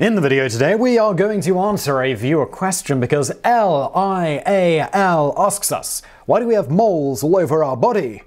In the video today, we are going to answer a viewer question because L-I-A-L asks us, why do we have moles all over our body?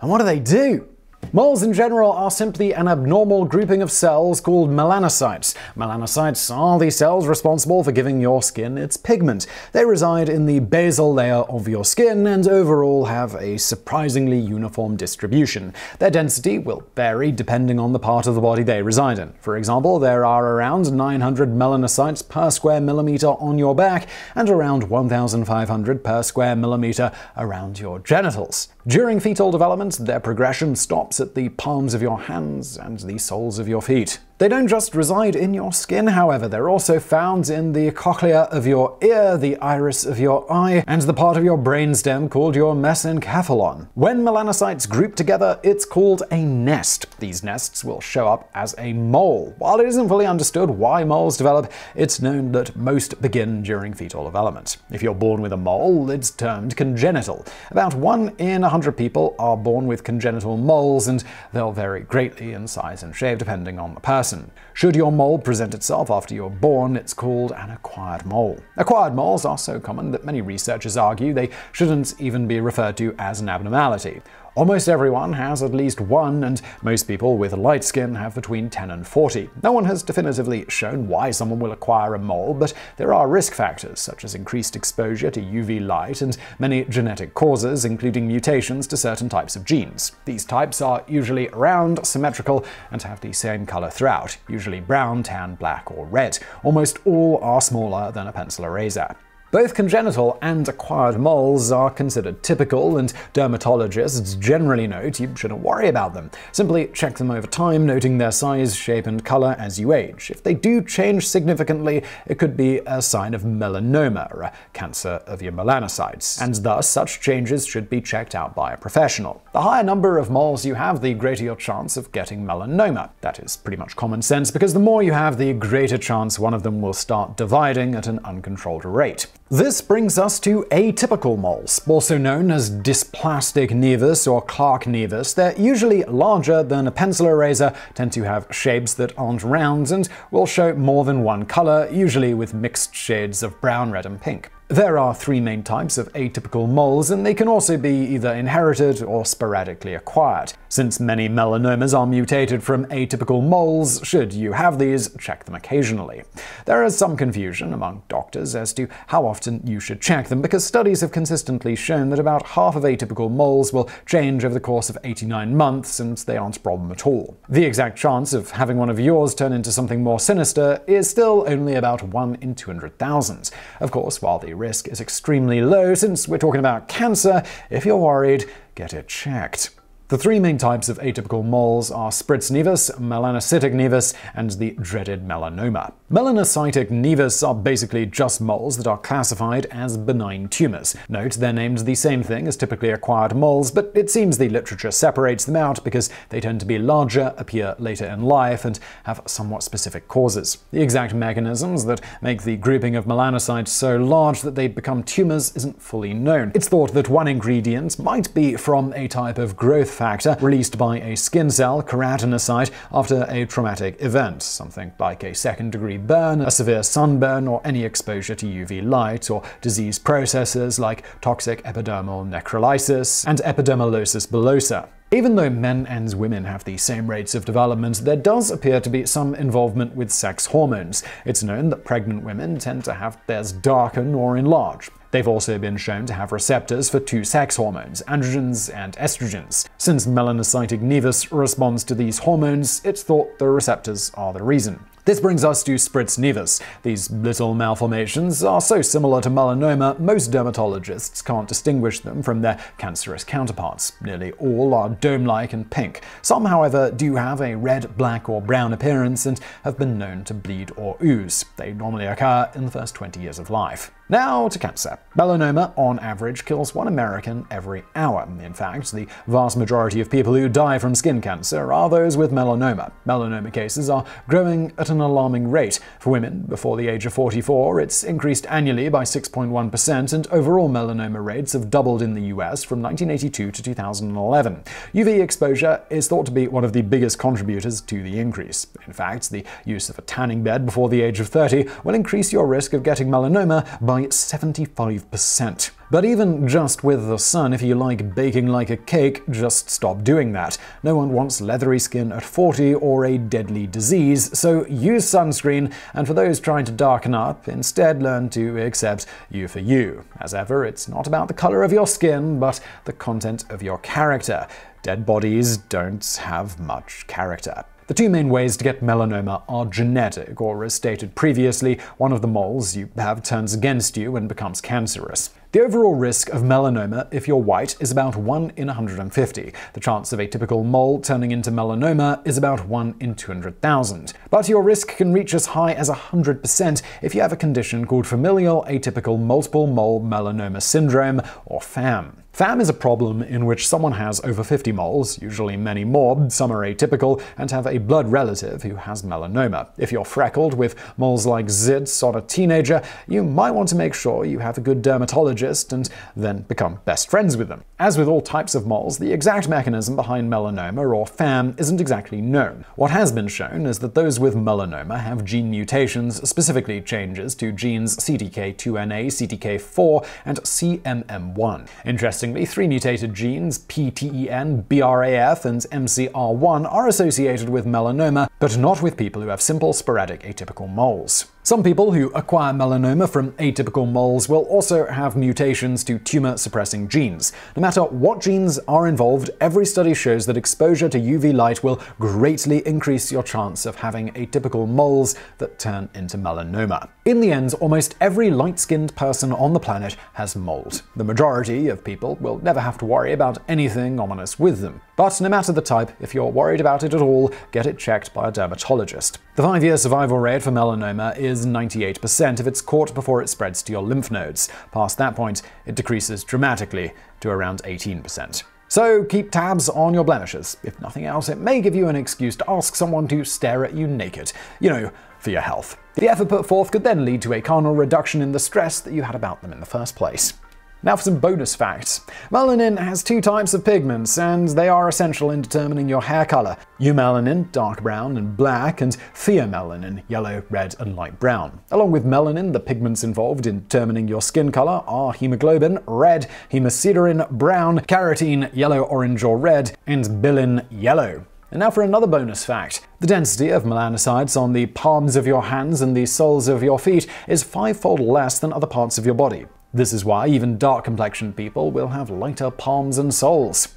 And what do they do? Moles in general are simply an abnormal grouping of cells called melanocytes. Melanocytes are the cells responsible for giving your skin its pigment. They reside in the basal layer of your skin and overall have a surprisingly uniform distribution. Their density will vary depending on the part of the body they reside in. For example, there are around 900 melanocytes per square millimeter on your back and around 1,500 per square millimeter around your genitals. During fetal development, their progression stops at the palms of your hands and the soles of your feet. They don't just reside in your skin, however, they're also found in the cochlea of your ear, the iris of your eye, and the part of your brainstem called your mesencephalon. When melanocytes group together, it's called a nest. These nests will show up as a mole. While it isn't fully understood why moles develop, it's known that most begin during fetal development. If you're born with a mole, it's termed congenital. About 1 in 100 people are born with congenital moles, and they'll vary greatly in size and shape depending on the person Should your mole present itself after you're born, it's called an acquired mole. Acquired moles are so common that many researchers argue they shouldn't even be referred to as an abnormality. Almost everyone has at least one, and most people with light skin have between 10 and 40. No one has definitively shown why someone will acquire a mole, but there are risk factors such as increased exposure to UV light and many genetic causes, including mutations to certain types of genes. These types are usually round, symmetrical, and have the same color throughout, usually brown, tan, black, or red. Almost all are smaller than a pencil eraser. Both congenital and acquired moles are considered typical, and dermatologists generally note you shouldn't worry about them. Simply check them over time, noting their size, shape, and color as you age. If they do change significantly, it could be a sign of melanoma, a cancer of your melanocytes, and thus such changes should be checked out by a professional. The higher number of moles you have, the greater your chance of getting melanoma. That is pretty much common sense because the more you have, the greater chance one of them will start dividing at an uncontrolled rate. This brings us to atypical moles, also known as dysplastic nevus or Clark nevus. They're usually larger than a pencil eraser, tend to have shapes that aren't round, and will show more than one color, usually with mixed shades of brown, red, and pink. There are three main types of atypical moles, and they can also be either inherited or sporadically acquired. Since many melanomas are mutated from atypical moles, should you have these, check them occasionally. There is some confusion among doctors as to how often you should check them, because studies have consistently shown that about half of atypical moles will change over the course of 89 months, and they aren't a problem at all. The exact chance of having one of yours turn into something more sinister is still only about 1 in 200,000. Of course, while the risk is extremely low since we're talking about cancer. If you're worried, get it checked. The three main types of atypical moles are Spitz nevus, melanocytic nevus, and the dreaded melanoma. Melanocytic nevus are basically just moles that are classified as benign tumors. Note they're named the same thing as typically acquired moles, but it seems the literature separates them out because they tend to be larger, appear later in life, and have somewhat specific causes. The exact mechanisms that make the grouping of melanocytes so large that they become tumors isn't fully known. It's thought that one ingredient might be from a type of growth factor released by a skin cell, keratinocyte, after a traumatic event, something like a second degree burn, a severe sunburn, or any exposure to UV light, or disease processes like toxic epidermal necrolysis and epidermolysis bullosa. Even though men and women have the same rates of development, there does appear to be some involvement with sex hormones. It's known that pregnant women tend to have theirs darken or enlarge. They've also been shown to have receptors for two sex hormones, androgens and estrogens. Since melanocytic nevus responds to these hormones, it's thought the receptors are the reason. This brings us to Spitz nevus. These little malformations are so similar to melanoma, most dermatologists can't distinguish them from their cancerous counterparts. Nearly all are dome-like and pink. Some, however, do have a red, black, or brown appearance and have been known to bleed or ooze. They normally occur in the first 20 years of life. Now to cancer. Melanoma, on average, kills one American every hour. In fact, the vast majority of people who die from skin cancer are those with melanoma. Melanoma cases are growing at an alarming rate. For women before the age of 44, it's increased annually by 6.1%, and overall melanoma rates have doubled in the US from 1982 to 2011. UV exposure is thought to be one of the biggest contributors to the increase. In fact, the use of a tanning bed before the age of 30 will increase your risk of getting melanoma by by 75%. But even just with the sun, if you like baking like a cake, just stop doing that. No one wants leathery skin at 40 or a deadly disease, so use sunscreen, and for those trying to darken up, instead learn to accept you for you. As ever, it's not about the color of your skin, but the content of your character. Dead bodies don't have much character. The two main ways to get melanoma are genetic, or as stated previously, one of the moles you have turns against you and becomes cancerous. The overall risk of melanoma, if you're white, is about 1 in 150. The chance of a typical mole turning into melanoma is about 1 in 200,000. But your risk can reach as high as 100% if you have a condition called familial atypical multiple mole melanoma syndrome, or FAM. FAM is a problem in which someone has over 50 moles, usually many more, some are atypical, and have a blood relative who has melanoma. If you're freckled with moles like zits on a teenager, you might want to make sure you have a good dermatologist and then become best friends with them. As with all types of moles, the exact mechanism behind melanoma, or FAM, isn't exactly known. What has been shown is that those with melanoma have gene mutations, specifically changes to genes CDK2NA, CDK4, and CMM1. Interesting Interestingly, three mutated genes, PTEN, BRAF, and MCR1, are associated with melanoma, but not with people who have simple sporadic atypical moles. Some people who acquire melanoma from atypical moles will also have mutations to tumor suppressing genes. No matter what genes are involved, every study shows that exposure to UV light will greatly increase your chance of having atypical moles that turn into melanoma. In the end, almost every light skinned person on the planet has mold. The majority of people will never have to worry about anything ominous with them. But no matter the type, if you're worried about it at all, get it checked by a dermatologist. The five year survival rate for melanoma is 98% if it's caught before it spreads to your lymph nodes. Past that point, it decreases dramatically to around 18%. So keep tabs on your blemishes. If nothing else, it may give you an excuse to ask someone to stare at you naked. You know, for your health. The effort put forth could then lead to a carnal reduction in the stress that you had about them in the first place. Now for some bonus facts. Melanin has two types of pigments, and they are essential in determining your hair color. Eumelanin, dark brown and black, and pheomelanin, yellow, red, and light brown. Along with melanin, the pigments involved in determining your skin color are hemoglobin, red, hemosiderin, brown, carotene, yellow, orange, or red, and bilin, yellow. And now for another bonus fact. The density of melanocytes on the palms of your hands and the soles of your feet is fivefold less than other parts of your body. This is why even dark complexioned people will have lighter palms and soles.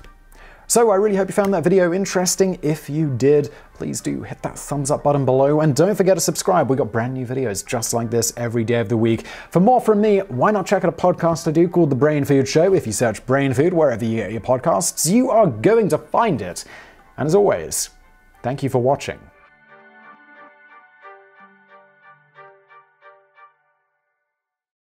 So I really hope you found that video interesting. If you did, please do hit that thumbs up button below and don't forget to subscribe. We got brand new videos just like this every day of the week. For more from me, why not check out a podcast I do called The Brain Food Show? If you search Brain Food wherever you get your podcasts, you are going to find it. And as always, thank you for watching.